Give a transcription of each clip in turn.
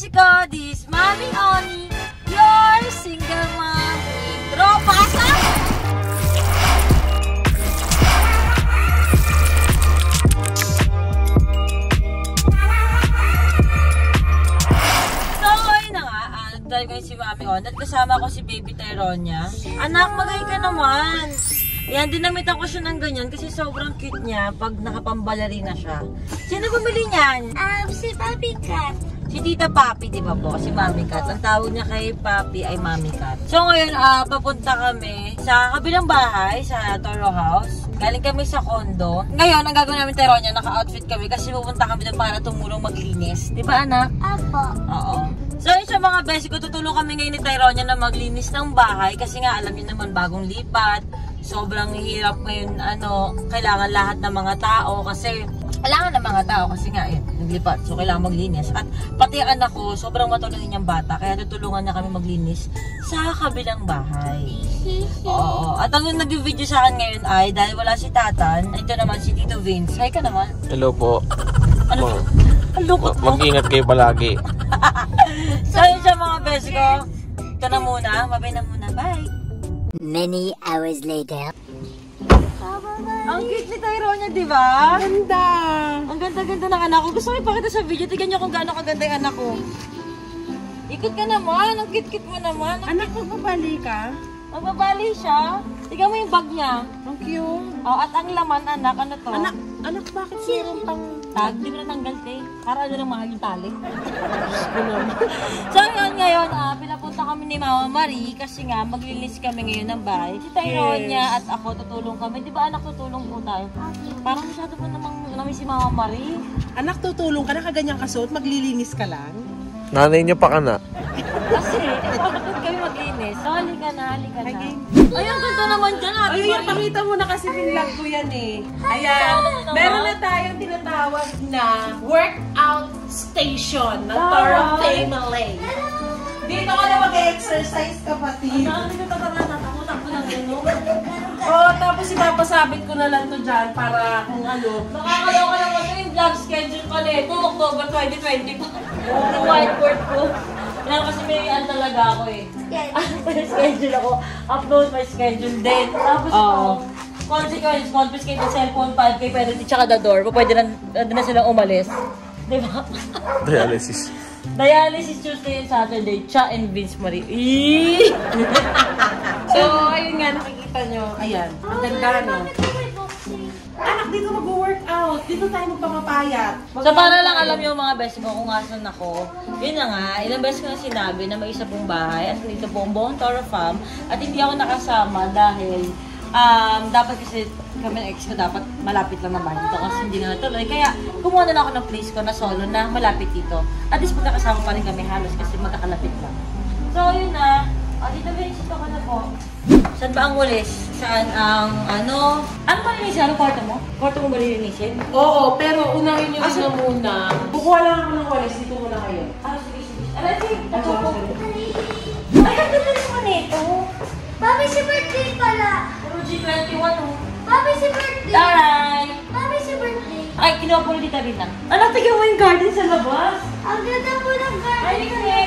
Besico, this Mami Oni, your single mom intro. Pasok! So, ayun na nga, ah, nag-drive ngayon si Mami On at kasama ko si Baby Tyronia. Anak, magay ka naman! Ayan, dinamitan ko siya ng ganyan kasi sobrang cute niya pag nakapambalarina siya. Sino bumili niyan? Um, si Papi Cat. Si Tita Papi, di ba po? Si Mami Cat. Ang tawag niya kay Papi ay Mami Cat. So ngayon, ah, papunta kami sa kabilang bahay, sa Toro House. Galing kami sa condo. Ngayon, ang gagawin namin Teronya, naka-outfit kami kasi pupunta kami doon para tumulong maglinis. Di ba, anak? Apo. Oo. So yun sa mga besi ko, tutulong kami ngayon ni Tyronia na maglinis ng bahay kasi nga alam niyo naman bagong lipat. Sobrang hirap ngayon, ano, kailangan lahat ng mga tao kasi kailangan ng mga tao kasi nga yun, naglipat. So kailangan maglinis. At pati ang anak ko, sobrang matulungin niyang bata kaya tutulungan niya kami maglinis sa kabilang bahay. Oo. At ang nag-video sa akin ngayon ay dahil wala si Tatan, ito naman si Tito Vince. Hi ka naman. Hello po. Ano? Ang lukot mo. Mag-ingat kayo palagi. So yun sa mga best ko. Ito na muna. Mabay na muna. Bye. Many hours later. Ang cute ni Tyronia, di ba? Ganda! Ang ganda-ganda ng anak ko. Gusto ko ipakita sa video. Tignan niyo kung gaano kaganda yung anak ko. Ikot ka naman. Ang cute-cute mo naman. Ang Anak, magbabali ka? Magbabali siya. Tignan mo yung bag niya. Ang cute. Oh, at ang laman, anak, ano to? Anak, anak, bakit meron pang... Tag, di mo na tanggal, te. Para ano lang mahal yung tali. so, yun ngayon, ah, pinapunta kami ni Mama Marie kasi nga, maglinis kami ngayon ng bahay. Si Tyronia at ako tutulong kami. Di ba anak, tutulong po tayo? Parang masyado po namang namin si Mama Marie. Anak, tutulong ka na kaganyan kasuot, maglilinis ka lang. Nanay niyo pa ka na. Kasi, eh, bakit kami maglinis? So, halika na, halika na. Sige. Ay, ang ganda naman dyan, Ate Ay, Marie. pakita mo na kasi vlog ko yan eh. Ayan, meron na tayong tinatawag na workout station ng Toro Family. Dito ka na mag-exercise, kapatid. Saan dito tatarata? Takot-takot ng gano'n. Oh, tapos ipapasabit ko na lang to dyan para kung ano. Nakakalaw ka lang kasi yung vlog schedule ko na ito, October 2020 pa. Yung whiteboard ko. Kailangan kasi may ano talaga ako eh. May schedule ako. Upload my schedule din. Tapos oh. consequence, confiscate the cellphone, 5k penalty, tsaka the door. Pwede na, pwede na silang umalis. Di ba? Dialysis. Dialysis Tuesday and Saturday, Cha and Vince Marie. Eee! So, ayun nga, nakikita nyo. Ayan, ang ganda, no? Anak, dito mag-workout. Dito tayo magpapapayat. So para lang alam yung mga best ko kung asan ako, yun na nga, ilang beses ko na sinabi na may isa pong bahay at dito po ang buong Toro Farm at hindi ako nakasama dahil um, dapat kasi kami ng ex ko dapat malapit lang naman dito kasi hindi na natuloy. Kaya kumuha na lang ako ng place ko na solo na malapit dito. At least magkakasama pa rin kami halos kasi magkakalapit lang. So yun na, o dito Vince, ito ka na po. Saan ba ang walis? Saan ang ano? Ano ba linisin? Anong kwarto mo? Kwarto mo ba lilinisin? Oo, pero unahin nyo na muna. Kukuha lang ako ng walis. Dito muna kayo. Ah, sige, sige. Alam, sige. Ay, Ako po. Ay, ang ganda naman ito. Papi, si birthday pala. Puro G21, oh. Papi, si birthday. Taray! Papi, si birthday. Ay, kinuha po ulit rin lang. Anak, tignan mo yung garden sa labas. Ang ganda po ng garden. Ay, hindi.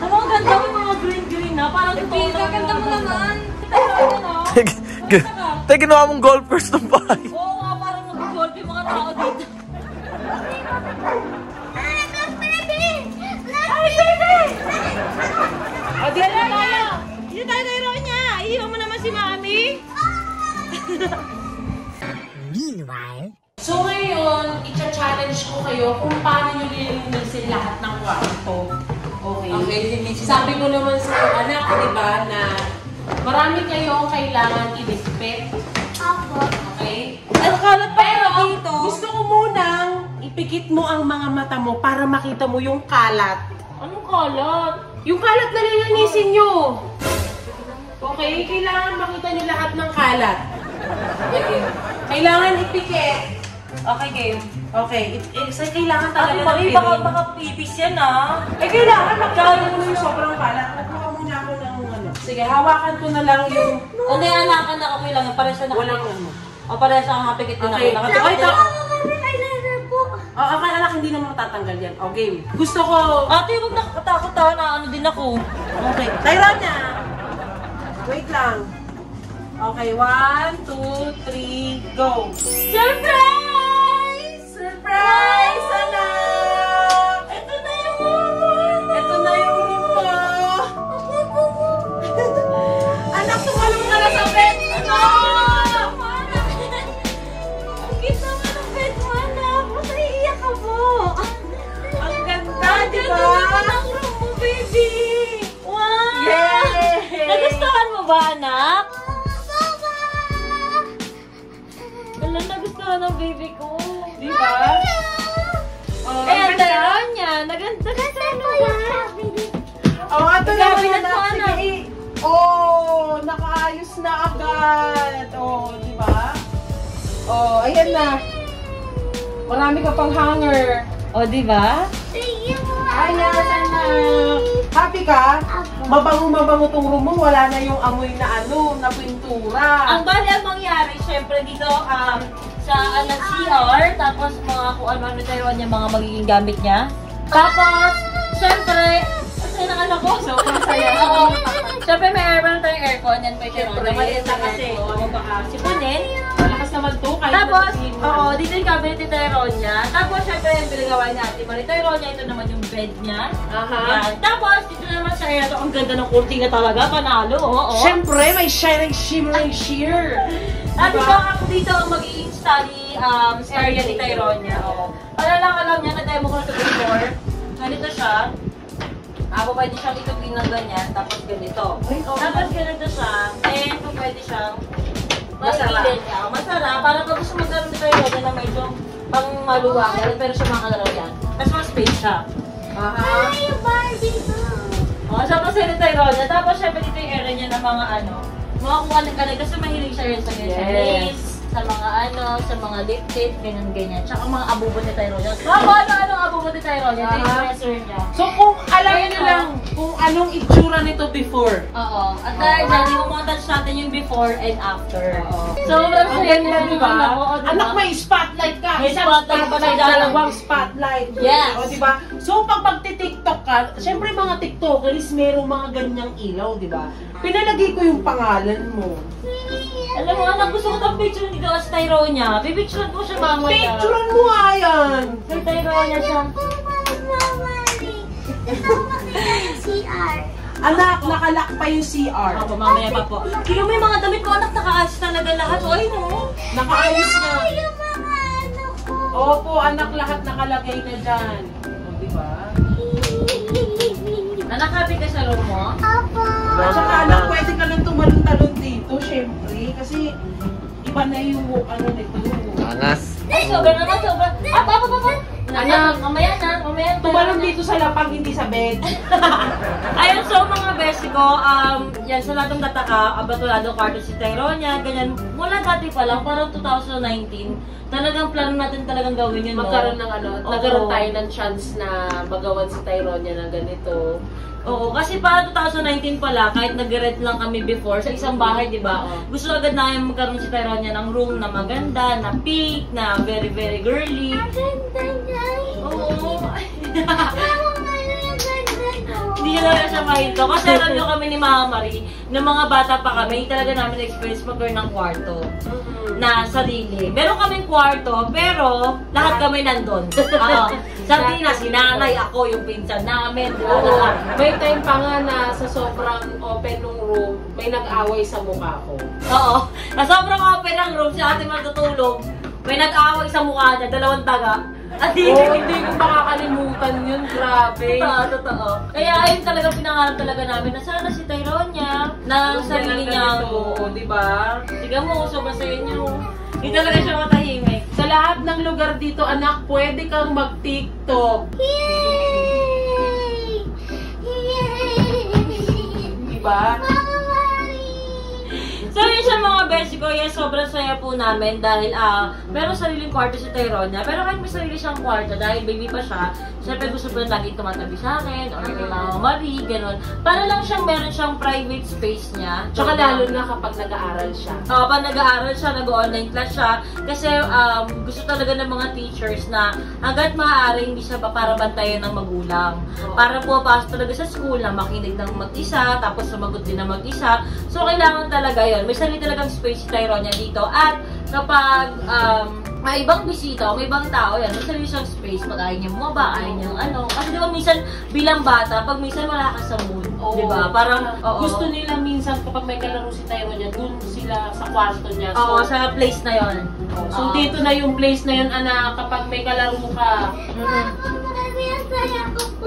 Ano, ang ganda mo yung mga green-green na. Parang totoo na. ganda mo naman. Ay? Tay, ginawa mong golfers ng bahay. Oo nga, parang nag-golf yung mga tao dito. Ah, Black baby! Ay, baby! O, dito na tayo. Dito tayo tayo niya. Iiwan mo naman si Mami. Meanwhile, So ngayon, i-challenge ko kayo kung paano nyo lilinisin lahat ng kwarto. Okay? Okay, Sabi ko naman sa anak, di ba, na marami kayong kailangan i-respect. ako. Okay? Ang kalat pa Pero, dito. gusto ko munang ipikit mo ang mga mata mo para makita mo yung kalat. Anong kalat? Yung kalat na lilinisin nyo. Okay? Kailangan makita nyo lahat ng kalat. Okay. Kailangan ipikit. Okay, game. Okay. It, it, so, kailangan talaga ng baka, piling. baka pipis yan ah. Eh, kailangan magkano mo yung sobrang kalat. Magkuha muna ako ng ano. Sige, hawakan ko na lang yung Kung naianakan na okay lang, na walang nakapikit. ano. O pares na nakapikit din ako. Okay. Ako. Eyeliner po. Oh, okay, anak, hindi naman matatanggal yan. O, game. Gusto ko... Ate, huwag nakakatakot ha, na ano din ako. Okay, Tyronia! Wait lang. Okay, one, two, three, go! Surprise! Surprise, anak! Ito na yung room Ito na yung room mo. anak, tumalong ka na sa bed. Anak! Ang cute baby ko. Di ba? Oh, Eh, ang tayo niya. Naganda ka sa ano ba? Oh, ito na mo, na. anak. Sige. Oh, nakaayos na agad. Oh, di ba? Oh, ayan na. Marami ka pang hanger. O, di ba? Ayan, anak. Happy ka? Mabango-mabango tong room mo. Wala na yung amoy na ano, na pintura. Ang bali ang mangyari, syempre dito um, sa ano, CR, tapos mga kung ano-ano tayo niya, mga magiging gamit niya. Tapos, syempre, kasi ng anak ko, so masaya. Oo. Syempre may aircon tayong aircon, yan pa yung Syempre, Maliit na kasi, aircon. kung baka sipunin. Malakas naman to. Kahit Tapos, oo, dito yung cabinet ni Tyrone niya. Tapos, syempre, yung pinagawa Marie Tyrone niya, ito naman yung bed niya. Aha. Yan. Tapos, dito naman sa area ang ganda ng kurtina talaga, panalo, oo. Siyempre, may shining, shimmering sheer. At Diba? ikaw ako dito ang magiging study um, area ni Tyrone niya. Oh. Para lang alam niya, na-demo ko na ito before. Ganito siya. Ako pwede siyang itubin ng ganyan, tapos ganito. Ay, oh. Tapos ganito siya. Then, kung pwede siyang Masara. niya. Oh, Masara. Para pag gusto magkaroon ni Tyrone na medyo pang maluwangan, pero siya makakalaw yan. Tapos mas space siya. Aha. Oh, siya kasi ni Tyrone niya. Tapos syempre dito yung area niya ng mga ano, mga kung ano ka kasi mahilig siya rin sa ganyan. Yes. Sa mga ano, sa mga lip tint, ganyan-ganyan. Tsaka mga abubo ni Tyrone kung ano-ano ang abubo ni Tyrone. Ito yung Aha. dresser niya. So kung alam Ayun, niyo oh. lang kung anong itsura nito before. Oo. At dahil dyan, i-montage natin yung before and after. Oo. So, Ang ganda, di ba? Oo, di ba? Anak, may spotlight ka. May spotlight pa ilalim. dalawang spotlight. Yes. O, di ba? So, pag magti-tiktok ka, syempre mga tiktokers, merong mga ganyang ilaw, di ba? Pinalagay ko yung pangalan mo. Alam mo, anak, gusto ko itong picture dito sa Tyrone niya. Pipicturean ko siya mamaya. Picturean mo nga yan. Sa Tyrone niya siya. Anak, nakalak pa yung CR. Ako, mamaya pa po. Tingnan mo yung mga damit ko, anak, nakaayos talaga lahat. O, ayun o. Nakaayos na. Opo, anak, lahat nakalagay na dyan. O, di ba? Anak, happy ka sa room mo? At saka anak, pwede ka nang tumalon-talon dito, syempre. Kasi iba na yung ano nito. Angas. Ay, sobra naman, sobra. Ah, pa, pa, pa, pa. Anak, mamaya na, mamaya na. Tumalon dito sa lapang, hindi sa bed. Ayun, so mga besti ko, um, yan, sa lahat ng dataka, abatulado kwarto si Tyronia, ganyan, mula dati pa lang, parang 2019, talagang plano natin talagang gawin yun, no? Magkaroon ng ano, Oo. nagkaroon tayo ng chance na magawan si Tyronia ng ganito. Oo, kasi para 2019 pala, kahit nag-rent lang kami before sa isang bahay, di ba? Oo. Gusto agad namin magkaroon si Tyronia ng room na maganda, na pink, na very, very girly. Oo. Hindi talaga siya mahito. Kasi alam niyo kami ni Mama Marie, nung mga bata pa kami, talaga namin experience magkaroon ng kwarto na sarili. Meron kaming kwarto, pero lahat kami nandun. Oo. Sabi na, si nanay, ako, yung pinsan namin. Oo. May time pa nga na sa sobrang open ng room, may nag-away sa mukha ko. Oo. Na sobrang open ang room, si ate magtutulog. May nag-away sa mukha niya, dalawang taga. Oo, hindi ko makakalimutan yun. Grabe. Totoo, totoo. Kaya ayun talaga pinangarap talaga namin na sana si Tyronia na sarili niya. Oo, di ba? Sige mo, sobrang sa inyo. Hindi talaga siya matahimik. Sa lahat ng lugar dito, anak, pwede kang mag-tiktok. Di ba? So yun siya mga beshi ko, yes, sobrang saya po namin dahil ah meron sariling kwarto si Tyronia. Pero kahit may sarili siyang kwarto, dahil baby pa siya, syempre gusto ko lagi tumatabi sa akin or kay Mama Marie, ganun. Para lang siyang meron siyang private space niya. Tsaka lalo na kapag nag-aaral siya. Uh, pag nag-aaral siya, nag-online class siya, kasi um, gusto talaga ng mga teachers na hanggat maaari hindi siya pa para bantayan ng magulang. Oo. Para pumapasok talaga sa school na makinig ng mag-isa, tapos sumagot din ng mag-isa. So, kailangan talaga yon May sarili talagang space si Tyronia dito. At kapag um, may ibang bisita o may ibang tao, yan, may sarili siyang space. Pag ayaw niya bumaba, ayaw niya ano. Kasi di ba minsan, bilang bata, pag minsan wala ka sa mood, Oo. di ba? Parang, oo. Gusto nila minsan kapag may kalaro si Tyro niya, dun sila sa kwarto niya. Oo, So, sa place na yon. so dito na yung place na yun, anak, kapag may kalaro ka. Mm-mm. Marami ang saya ko po.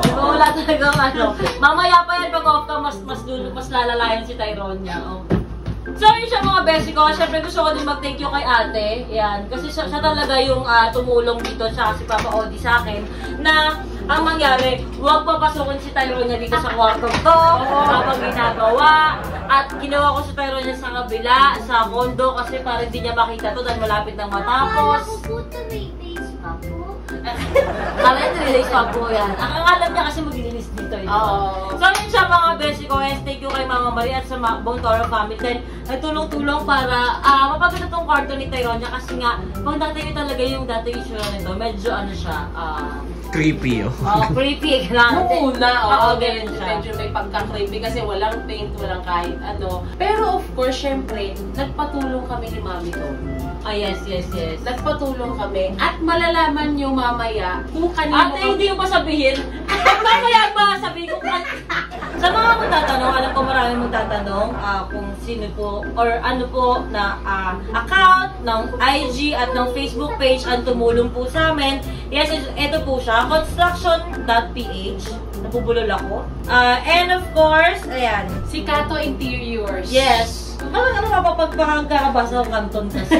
Di ba wala talagang ano. Mamaya pa yan pag off ka, mas, mas, mas lalalayan si Tyronia. Oh. So, yun siya mga besi ko. Siyempre gusto ko din mag-thank you kay ate. Yan. Kasi siya, siya talaga yung ah, tumulong dito siya si Papa Odi sa akin na ang mangyari, huwag papasukin si Tyronia dito sa kwarto to habang ginagawa. At ginawa ko si Tyronia sa kabila, sa kondo kasi para hindi niya makita to dahil malapit nang Akala matapos. ko po pa po. Kala niya release pa po yan. Ang alam niya kasi mag-release eh. Oo. So yun siya mga besi ko. Yes, thank you kay Mama Maria at sa buong Toro family. Dahil nagtulong-tulong para ah mapaganda tong kwarto ni Tyronia kasi nga, pag niyo talaga yung dati issue nito, medyo ano siya, ah, Creepy, oh. oh, creepy. Kailangan Nung una, Oo, oo, ganun medyo, siya. medyo may pagka-creepy kasi walang paint, walang kahit ano. Pero of course, syempre, nagpatulong kami ni Mami to. Ah, yes, yes, yes. Nagpatulong kami at malalaman nyo mamaya kung kanino Ate, hindi yung masabihin. Mamaya ba sabihin ko kan Sa mga magtatanong, alam ko maraming magtatanong ah, kung sino po or ano po na ah, account ng IG at ng Facebook page ang tumulong po sa amin. Yes, ito po siya, construction.ph. Napubulol ako. Ah, and of course, ayan. Si Kato Interiors. Yes. Parang ano mapapagpakang kakabasa ng kanton kasi.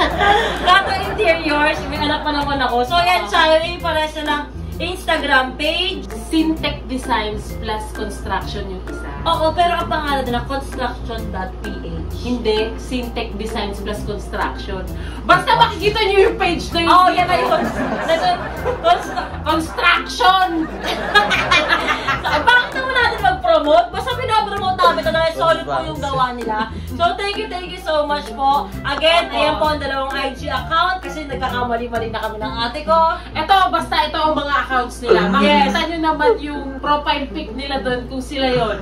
Kato Interiors, may anak pa naman ako. So, yan siya, yung pares na ng Instagram page. Syntech Designs plus Construction yung isa. Oo, pero ang pangalan na construction.ph. Hindi, Syntech Designs plus Construction. Basta makikita nyo yung page na yun. Oo, oh, yan na yun. Const- Construction! Bakit mag-promote? Basta pinapromote namin ito dahil solid po yung gawa nila. So, thank you, thank you so much po. Again, ayan po ang dalawang IG account kasi nagkakamali-mali na kami ng ate ko. Ito, basta ito ang mga accounts nila. Makikita nyo naman yung profile pic nila doon kung sila yon.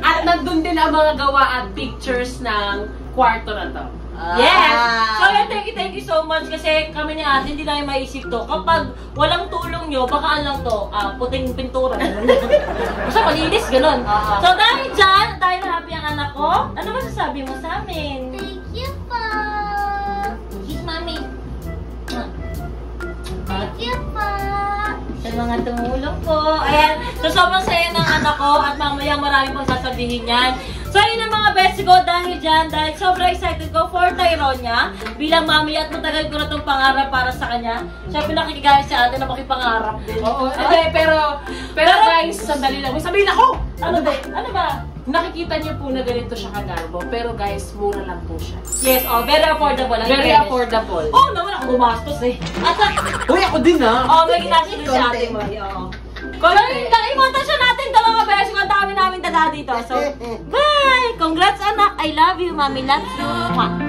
At nandun din ang mga gawa at pictures ng kwarto na to. Yes! So, yun, thank you, thank you so much kasi kami ni ate, hindi namin maisip to. Kapag walang tulong nyo, baka lang to, ah, puting pintura. Basta malinis, ganun. Oo. So, dahil dyan, dahil happy ang anak ko, ano masasabi mo sa amin? Thank you po. Kiss mami. Thank you po. Sa mga tumulong po. Ayan. So, sobrang saya ng anak ko at mamaya marami pang sasabihin yan. So, yun ang mga best ko dahil dyan, dahil sobrang excited ko for Tyronia bilang mami at matagal ko na itong pangarap para sa kanya. Siyempre nakikigaya si ate na makipangarap din. Oo, hindi, pero, pero Pero- guys, sandali lang. May sabihin ako! Ano ba? Ano ba? Nakikita niyo po na ganito siya kagarbo, pero guys, mura lang po siya. Yes, oh, very affordable. Ang Very fairness. affordable. Oh, naman ako gumastos eh. At Uy, ako din ah! oh, may ginastos din si ate mo. Oo. Kaya yung daimontasyon natin dalawa beses ko ang dami namin dala dito. So! I love you, mommy Love you. Mwah.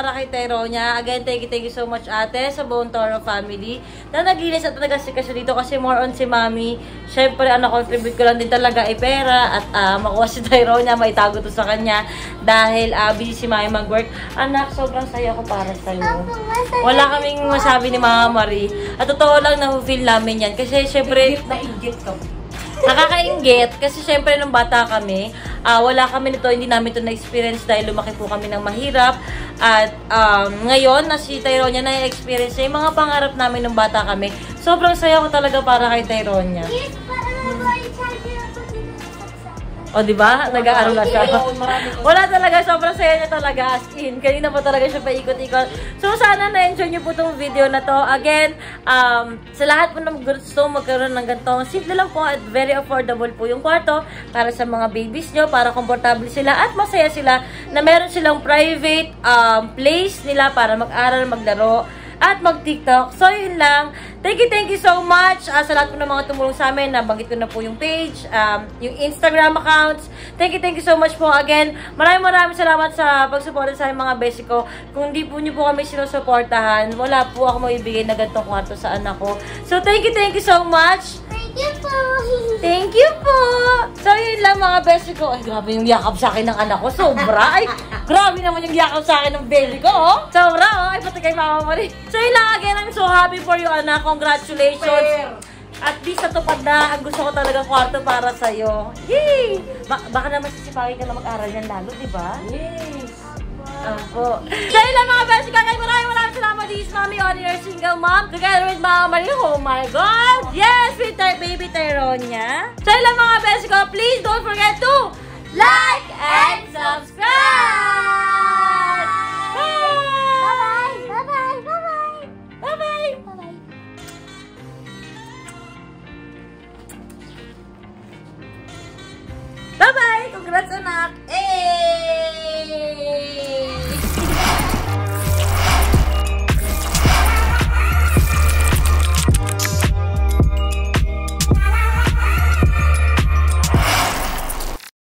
Para kay Tyronia. Again, thank you, thank you so much ate sa buong Toro family na nagilis at nagasikas dito kasi more on si Mami. Siyempre, ano, contribute ko lang din talaga ay pera at ah, makuha si Tyronia, maitago to sa kanya dahil ah, busy si Mami mag-work. Anak, sobrang saya ko para sa'yo. Wala kaming masabi ni Mama Marie. At totoo lang na-feel namin yan. Kasi syempre, Nainggit ka. Nakakaingit kasi syempre nung bata kami, ah, wala kami nito, hindi namin ito na-experience dahil lumaki po kami ng mahirap. At um, ngayon, na si Tyronia na-experience yung mga pangarap namin nung bata kami. Sobrang saya ko talaga para kay Tyronia. Yes, pa, O, di ba? Nag-aaral na siya. Wala talaga, sobrang saya niya talaga as in. Kanina pa talaga siya paikot-ikot. So, sana na-enjoy niyo po itong video na to. Again, um, sa lahat po ng gusto magkaroon ng ganitong simple lang po at very affordable po yung kwarto para sa mga babies nyo, para komportable sila at masaya sila na meron silang private um, place nila para mag-aral, maglaro, at mag-TikTok. So, yun lang. Thank you, thank you so much ah, sa lahat po ng mga tumulong sa amin. Nabanggit ko na po yung page, um, yung Instagram accounts. Thank you, thank you so much po again. Maraming maraming salamat sa pagsuporta sa mga besi ko. Kung di po niyo po kami sinusuportahan, wala po ako maibigay na ganitong kwarto sa anak ko. So, thank you, thank you so much. Thank you po. So, yun lang mga besi ko. Ay, grabe yung yakap sa akin ng anak ko. Sobra. Ay, grabe naman yung yakap sa akin ng belly ko, oh. Sobra, oh. Ay, pati kay Mama Marie. So, yun lang again. I'm so happy for you, anak. Congratulations. Fair. At least natupad na ang gusto ko talagang kwarto para sa'yo. Yay! Ba- baka naman sisipagin ka na mag-aral yan lalo, di ba? Yes. Opo. So, yun lang mga besi ko. Maraming maraming maraming salamat. This is Mommy on your single mom. Together with Mama Marie. Oh my God! Yes! With our baby Tyronia. So, yun lang mga besi ko. Please don't forget to like and subscribe! Bye! Bye-bye. Bye-bye. Bye-bye! Bye-bye. Bye-bye! Congrats, anak!